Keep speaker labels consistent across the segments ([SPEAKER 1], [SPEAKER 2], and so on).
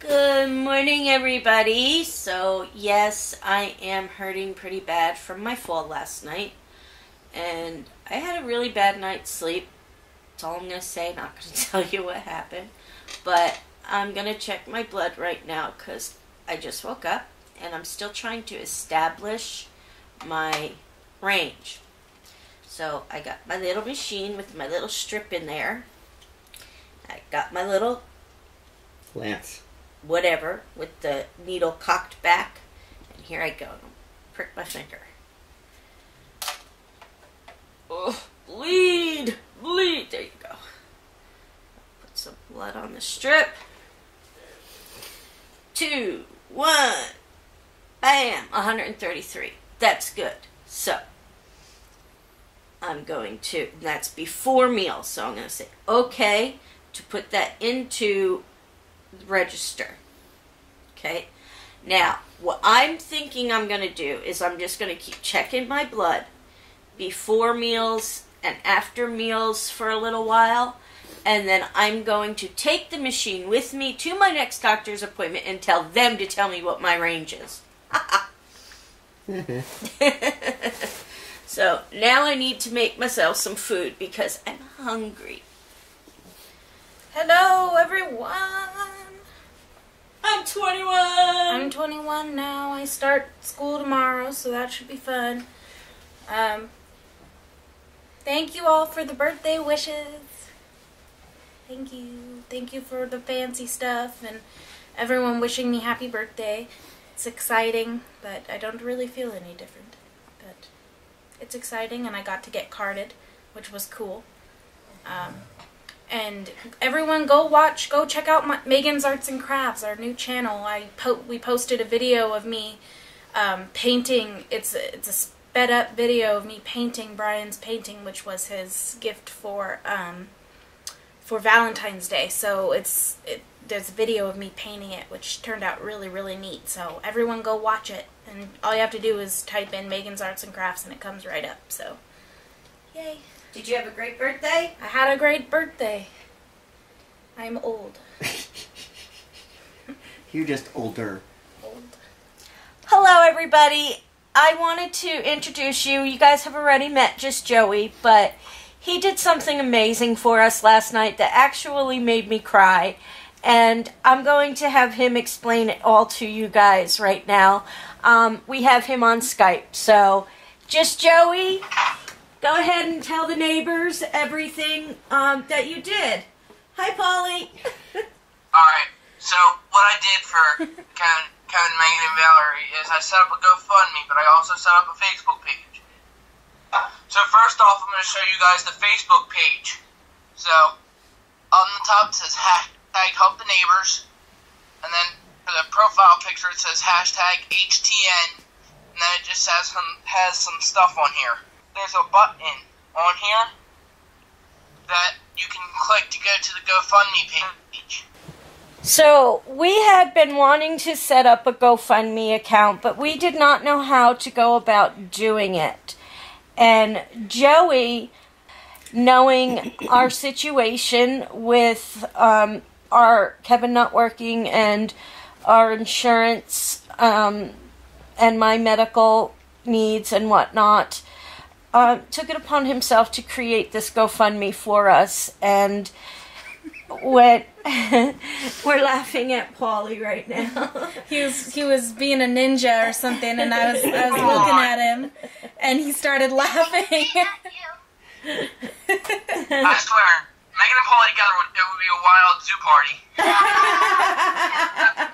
[SPEAKER 1] Good morning, everybody. So, yes, I am hurting pretty bad from my fall last night. And I had a really bad night's sleep. That's all I'm going to say. Not going to tell you what happened. But I'm going to check my blood right now because I just woke up and I'm still trying to establish my range. So, I got my little machine with my little strip in there. I got my little
[SPEAKER 2] Lance.
[SPEAKER 1] whatever with the needle cocked back. And here I go. Prick my finger. Oh, bleed! Bleed! There you go. Put some blood on the strip. Two, one, bam! 133. That's good. So, I'm going to, that's before meal, so I'm going to say okay to put that into register. Okay. Now, what I'm thinking I'm going to do is I'm just going to keep checking my blood before meals and after meals for a little while. And then I'm going to take the machine with me to my next doctor's appointment and tell them to tell me what my range is. so now I need to make myself some food because I'm hungry. Hello, everyone. I'm 21.
[SPEAKER 3] I'm 21 now. I start school tomorrow, so that should be fun. Um, thank you all for the birthday wishes. Thank you. Thank you for the fancy stuff and everyone wishing me happy birthday. It's exciting, but I don't really feel any different. But it's exciting, and I got to get carded, which was cool. Um, and everyone go watch go check out my, megan's arts and crafts our new channel i po- we posted a video of me um, painting it's a, it's a sped up video of me painting brian's painting which was his gift for um, for valentine's day so it's it, there's a video of me painting it which turned out really really neat so everyone go watch it and all you have to do is type in megan's arts and crafts and it comes right up so yay
[SPEAKER 1] Did you have a great birthday?
[SPEAKER 3] I had a great birthday. I'm old.
[SPEAKER 2] You're just older.
[SPEAKER 3] Old.
[SPEAKER 1] Hello, everybody. I wanted to introduce you. You guys have already met just Joey, but he did something amazing for us last night that actually made me cry. And I'm going to have him explain it all to you guys right now. Um, we have him on Skype. So, just Joey, go ahead and tell the neighbors everything um, that you did. Hi, Polly.
[SPEAKER 4] Alright, so what I did for Kevin, Kevin, Megan, and Valerie is I set up a GoFundMe, but I also set up a Facebook page. First off, I'm going to show you guys the Facebook page. So, on the top it says hashtag help the neighbors, and then for the profile picture it says hashtag HTN, and then it just has some, has some stuff on here. There's a button on here that you can click to go to the GoFundMe page.
[SPEAKER 1] So, we had been wanting to set up a GoFundMe account, but we did not know how to go about doing it. And Joey, knowing our situation with um, our Kevin not working and our insurance um, and my medical needs and whatnot, uh, took it upon himself to create this GoFundMe for us. And when we're laughing at Paulie right now.
[SPEAKER 3] He was he was being a ninja or something, and I was I was looking at him, and he started laughing.
[SPEAKER 4] I swear, Megan and Paul together would it would be a wild zoo party.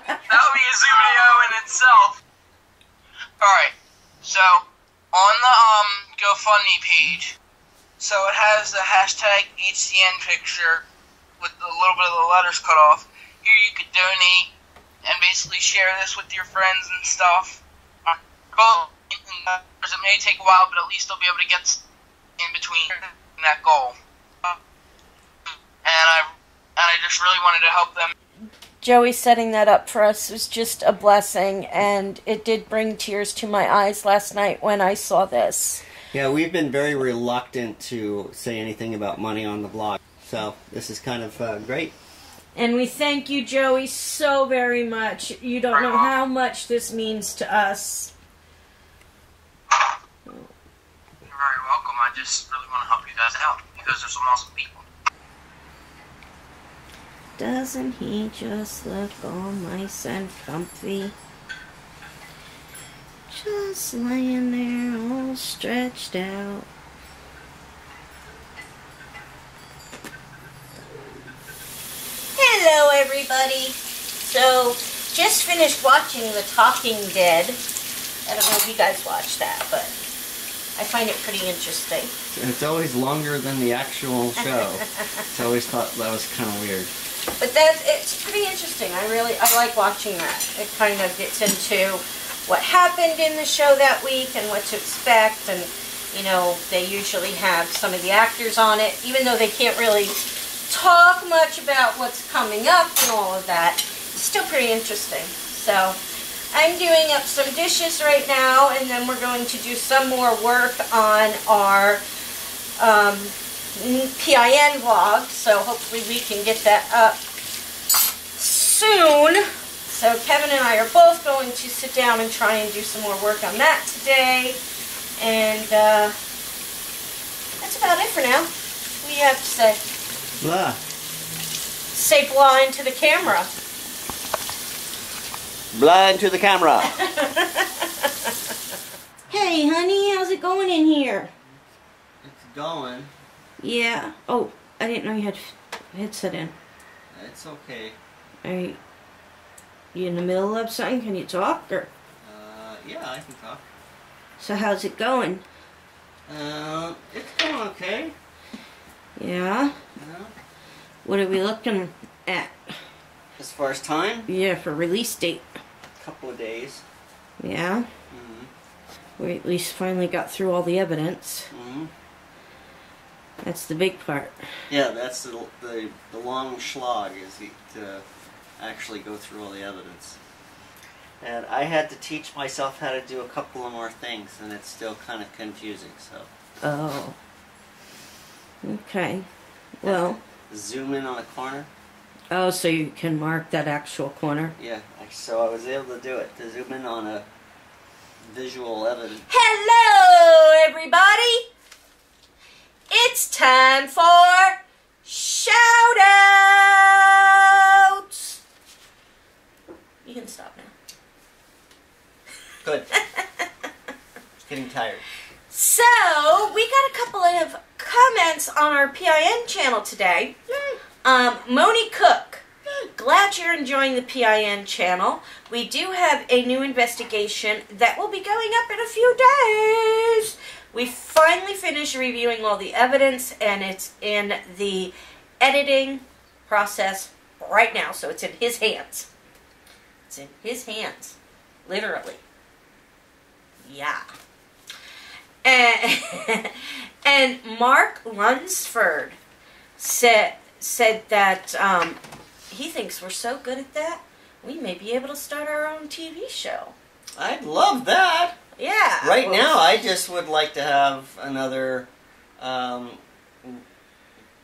[SPEAKER 4] that would be a zoo video in itself. Alright, so on the um GoFundMe page, so it has the hashtag HTN picture with a little bit of the letters cut off. Here you could donate and basically share this with your friends and stuff. It may take a while, but at least they'll be able to get in between that goal. And I and I just really wanted to help them.
[SPEAKER 1] Joey setting that up for us was just a blessing, and it did bring tears to my eyes last night when I saw this.
[SPEAKER 2] Yeah, we've been very reluctant to say anything about money on the blog. So this is kind of uh, great.
[SPEAKER 1] And we thank you, Joey, so very much. You don't know how much this means to us.
[SPEAKER 4] You're very welcome. I just really want to help you guys out because there's some awesome people.
[SPEAKER 1] Doesn't he just look all nice and comfy? Just laying there all stretched out. Hello, everybody. So, just finished watching The Talking Dead. I don't know if you guys watched that, but I find it pretty interesting.
[SPEAKER 2] It's always longer than the actual show. so I always thought that was kind of weird.
[SPEAKER 1] But that it's pretty interesting. I really I like watching that. It kind of gets into what happened in the show that week and what to expect and you know, they usually have some of the actors on it, even though they can't really talk much about what's coming up and all of that. Still pretty interesting. So I'm doing up some dishes right now and then we're going to do some more work on our um, PIN vlog, so hopefully we can get that up soon. So Kevin and I are both going to sit down and try and do some more work on that today. And uh, that's about it for now. You have to say?
[SPEAKER 2] Blah.
[SPEAKER 1] Say blah into the camera.
[SPEAKER 2] Blah to the camera.
[SPEAKER 1] Hey, honey, how's it going in here?
[SPEAKER 2] it's going.
[SPEAKER 1] Yeah. Oh, I didn't know you had a headset in.
[SPEAKER 2] It's okay.
[SPEAKER 1] Are you, you in the middle of something? Can you talk? Or
[SPEAKER 2] Uh, yeah, I can talk.
[SPEAKER 1] so how's it going?
[SPEAKER 2] Uh, it's going okay.
[SPEAKER 1] Yeah.
[SPEAKER 2] You know?
[SPEAKER 1] What are we looking at?
[SPEAKER 2] As far as time,
[SPEAKER 1] Yeah, for release date.
[SPEAKER 2] Couple of days.
[SPEAKER 1] Yeah.
[SPEAKER 2] Mm-hmm.
[SPEAKER 1] We at least finally got through all the evidence.
[SPEAKER 2] Mm-hmm.
[SPEAKER 1] That's the big part.
[SPEAKER 2] Yeah, that's the, the the long slog is to actually go through all the evidence. And I had to teach myself how to do a couple of more things, and it's still kind of confusing. So
[SPEAKER 1] Oh. Okay. Well,
[SPEAKER 2] zoom in on a corner.
[SPEAKER 1] oh, so you can mark that actual corner.
[SPEAKER 2] Yeah, so I was able to do it to zoom in on a visual evidence.
[SPEAKER 1] Hello, everybody. It's time for shout outs. You can stop now.
[SPEAKER 2] Good. Getting tired.
[SPEAKER 1] So, we got a couple of comments on our PIN channel today. Um, Moni Cook, glad you're enjoying the PIN channel. We do have a new investigation that will be going up in a few days. We finally finished reviewing all the evidence, and it's in the editing process right now, so it's in his hands. It's in his hands, literally. Yeah. And, and Mark Lunsford said said that um, he thinks we're so good at that, we may be able to start our own TV show.
[SPEAKER 2] I'd love that.
[SPEAKER 1] Yeah.
[SPEAKER 2] Right
[SPEAKER 1] well,
[SPEAKER 2] now, I just would like to have another um,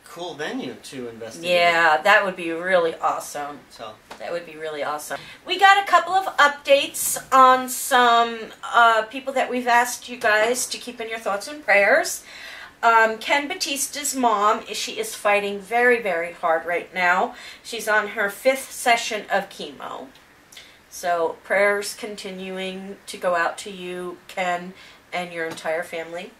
[SPEAKER 2] cool venue to investigate.
[SPEAKER 1] Yeah, that would be really awesome.
[SPEAKER 2] So
[SPEAKER 1] That would be really awesome. We got a couple of updates on some uh, people that we've asked you guys to keep in your thoughts and prayers. Um, Ken Batista's mom, she is fighting very, very hard right now. She's on her fifth session of chemo. So prayers continuing to go out to you, Ken, and your entire family.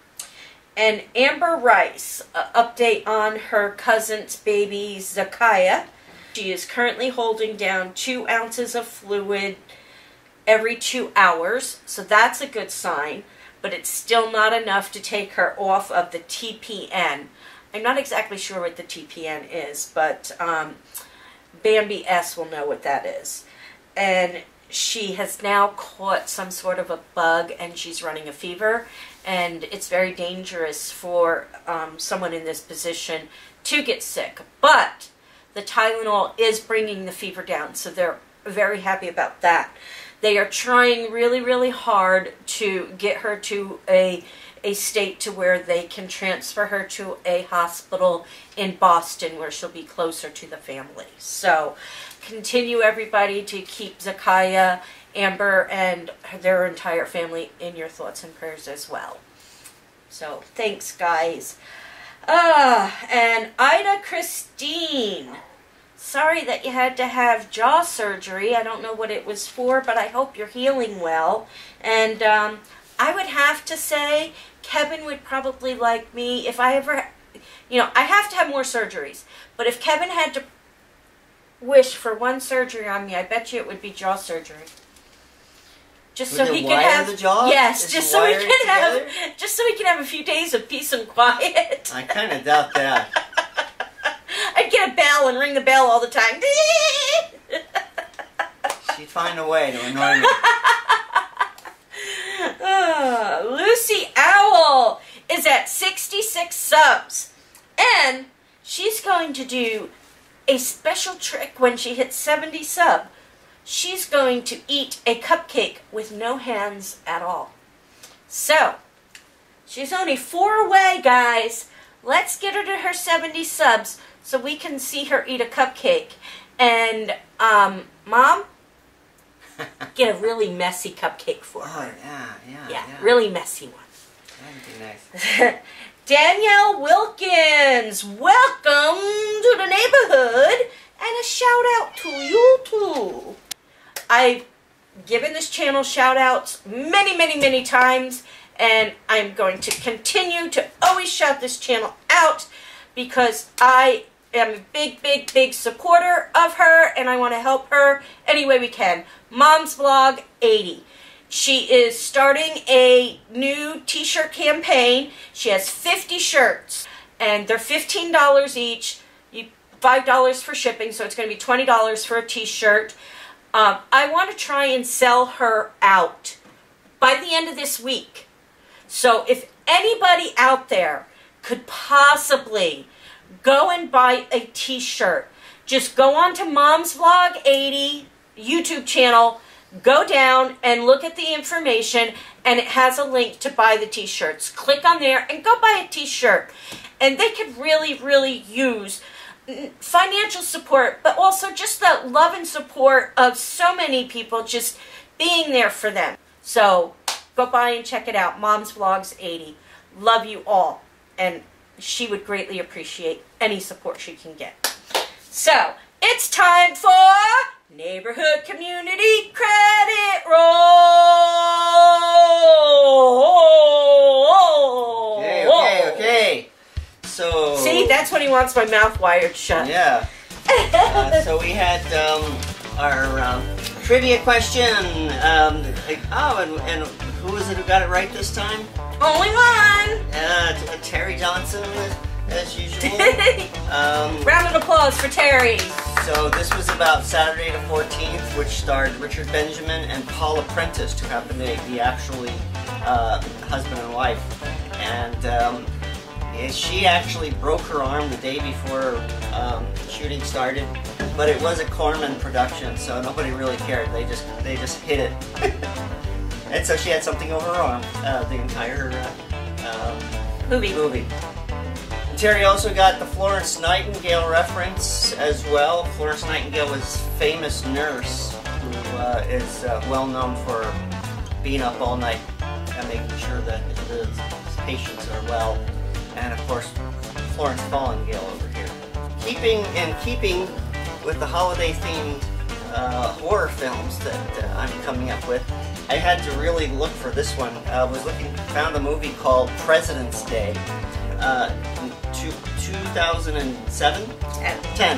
[SPEAKER 1] And Amber Rice, uh, update on her cousin's baby, Zakaya. She is currently holding down two ounces of fluid every two hours, so that's a good sign, but it's still not enough to take her off of the TPN. I'm not exactly sure what the TPN is, but um, Bambi S will know what that is. And she has now caught some sort of a bug and she's running a fever, and it's very dangerous for um, someone in this position to get sick. But the Tylenol is bringing the fever down, so they're very happy about that. They are trying really, really hard to get her to a a state to where they can transfer her to a hospital in Boston where she'll be closer to the family. So continue everybody to keep Zakaya, Amber, and their entire family in your thoughts and prayers as well. So thanks, guys. Ah, and Ida Christine. Sorry that you had to have jaw surgery. I don't know what it was for, but I hope you're healing well. And um, I would have to say Kevin would probably like me if I ever, you know, I have to have more surgeries. But if Kevin had to wish for one surgery on me, I bet you it would be jaw surgery. Just so he could have
[SPEAKER 2] the jaw?
[SPEAKER 1] yes,
[SPEAKER 2] Is
[SPEAKER 1] just so he can have just so he can have a few days of peace and quiet.
[SPEAKER 2] I kind of doubt that.
[SPEAKER 1] Get a bell and ring the bell all the time.
[SPEAKER 2] She'd find a way to annoy me.
[SPEAKER 1] Ah, Lucy Owl is at 66 subs. And she's going to do a special trick when she hits 70 sub. She's going to eat a cupcake with no hands at all. So, she's only four away, guys. Let's get her to her 70 subs so we can see her eat a cupcake. And, um, Mom, get a really messy cupcake for
[SPEAKER 2] Oh
[SPEAKER 1] her.
[SPEAKER 2] yeah, yeah,
[SPEAKER 1] Yeah,
[SPEAKER 2] yeah.
[SPEAKER 1] really messy one.
[SPEAKER 2] That'd be nice.
[SPEAKER 1] Danielle Wilkins, welcome to the neighborhood, and a shout out to you too. I've given this channel shout outs many, many, many times, and I'm going to continue to always shout this channel out because I am a big, big, big supporter of her, and I want to help her any way we can. Mom's Vlog 80. She is starting a new t shirt campaign. She has 50 shirts, and they're $15 each. You $5 for shipping, so it's going to be $20 for a t shirt. Um, I want to try and sell her out by the end of this week. So if anybody out there could possibly go and buy a t-shirt, just go on to Mom's Vlog 80 YouTube channel, go down and look at the information and it has a link to buy the t-shirts. Click on there and go buy a t-shirt. And they could really really use financial support, but also just the love and support of so many people just being there for them. So go by and check it out. Mom's Vlogs 80. Love you all. And she would greatly appreciate any support she can get. So it's time for Neighborhood Community Credit Roll.
[SPEAKER 2] Okay, okay, okay. So.
[SPEAKER 1] See, that's when he wants my mouth wired shut.
[SPEAKER 2] Yeah. Uh, so we had um, our um, trivia question. Um, like- oh, and, and who was it who got it right this time?
[SPEAKER 1] Only one.
[SPEAKER 2] Uh, Terry Johnson, as usual. Um,
[SPEAKER 1] Round of applause for Terry.
[SPEAKER 2] so this was about Saturday the 14th, which starred Richard Benjamin and Paula Prentiss, who happen to be actually uh, husband and wife. And um, she actually broke her arm the day before um, shooting started, but it was a Corman production, so nobody really cared. They just they just hit it, and so she had something over her arm uh, the entire uh, um,
[SPEAKER 1] Movie.
[SPEAKER 2] movie. Terry also got the Florence Nightingale reference as well. Florence Nightingale was famous nurse who uh, is uh, well known for being up all night and making sure that the patients are well. And of course, Florence Fallingale over here. Keeping and keeping with the holiday themed uh, horror films that uh, I'm coming up with, I had to really look for this one. I was looking, found a movie called President's Day. Uh, two, 2007? 10.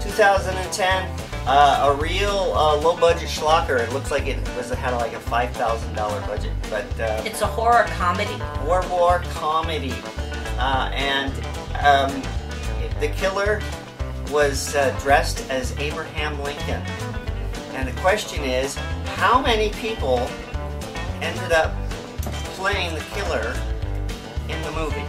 [SPEAKER 2] 2010. Uh, a real uh, low budget schlocker. It looks like it was it had like a five thousand dollar budget, but uh,
[SPEAKER 1] It's a horror comedy.
[SPEAKER 2] War War comedy, uh, and um, the killer was uh, dressed as Abraham Lincoln. And the question is, how many people ended up playing the killer in the movie?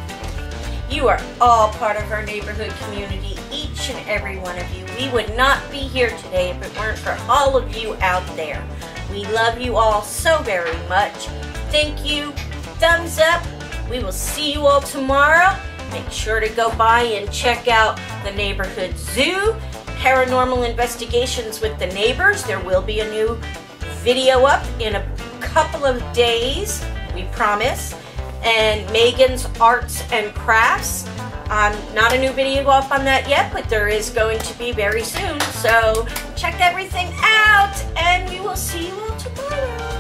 [SPEAKER 1] You are all part of our neighborhood community. Each and every one of you. We would not be here today if it weren't for all of you out there. We love you all so very much. Thank you. Thumbs up. We will see you all tomorrow. Make sure to go by and check out the neighborhood zoo, paranormal investigations with the neighbors. There will be a new video up in a couple of days, we promise. And Megan's Arts and Crafts. Um, not a new video up on that yet, but there is going to be very soon. So check everything out, and we will see you all tomorrow.